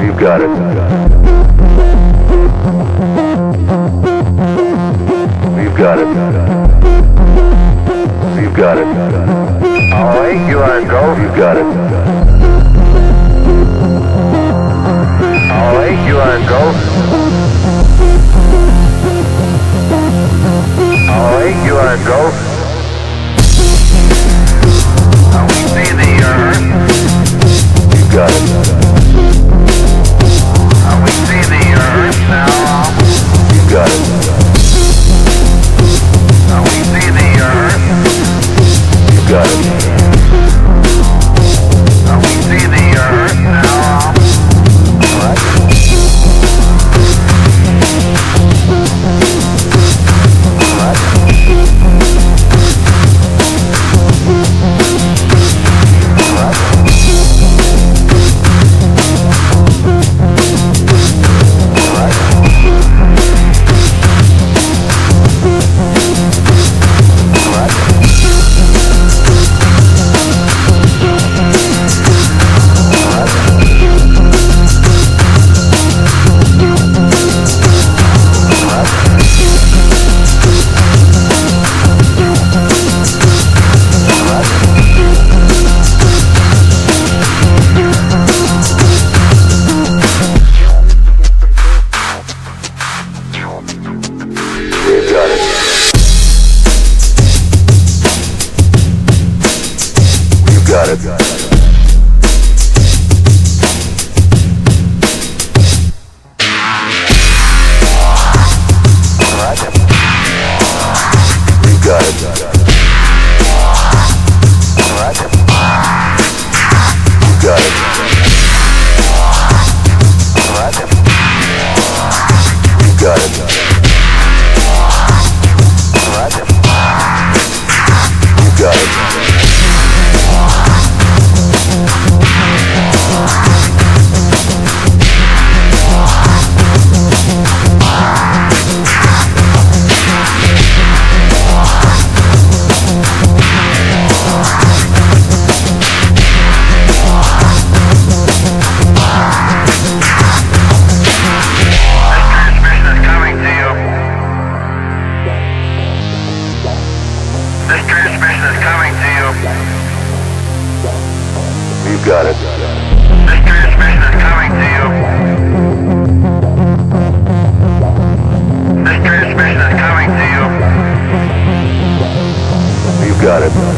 We've got it. We've got it. We've got it. All right, you are go. We've got it. All right, you are go. We've This transmission is coming to you. We've got it. This transmission is coming to you. This transmission is coming to you. We've got it.